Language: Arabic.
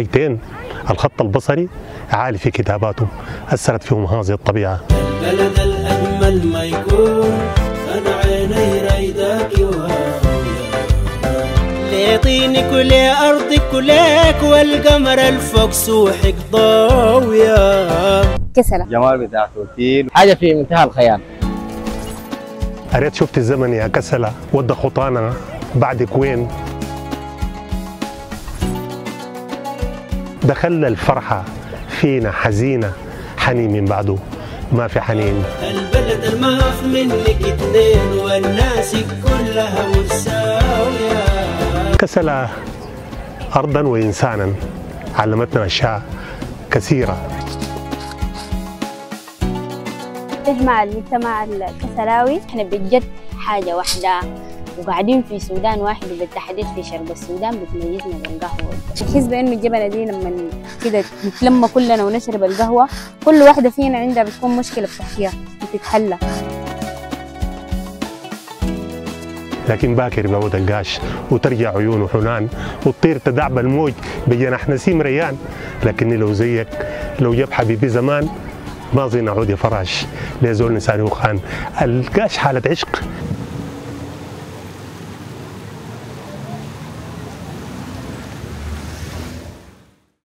حاجتين الخط البصري عالي في كتاباتهم أثرت فيهم هذه الطبيعة. البلد الأجمل ما يكون أنا عيني رايداك ليطينك ولأرضك وليك والقمر الفوق سوحك ضاوية. كسلة. جمال بتاع توتيل حاجة في منتهى الخيال. أريد شفت الزمن يا كسلة ودى خطانا بعدك وين دخل الفرحة فينا حزينة. حنين من بعده. ما في حنين. البلد الماف منك اتنين والناس كلها متساوية كسلة أرضا وإنسانا. علمتنا أشياء كثيرة. تجمع المجتمع الكسلاوي. إحنا بجد حاجة واحدة. وقاعدين في سودان واحد وبالتحديد في شرق السودان بتميزنا بالقهوة. بحس بانه الجبنه دي لما كده نتلم كلنا ونشرب القهوة. كل واحدة فينا عندها بتكون مشكلة بتحكيها بتتحلى. لكن باكر بيعود القاش وترجع عيونه حنان وتطير تدعب الموج بجناح نسيم ريان. لكني لو زيك لو جاب حبيبي زمان ما ظن اعود يا فراش. لزول نساني وخان ألقاش حالة عشق؟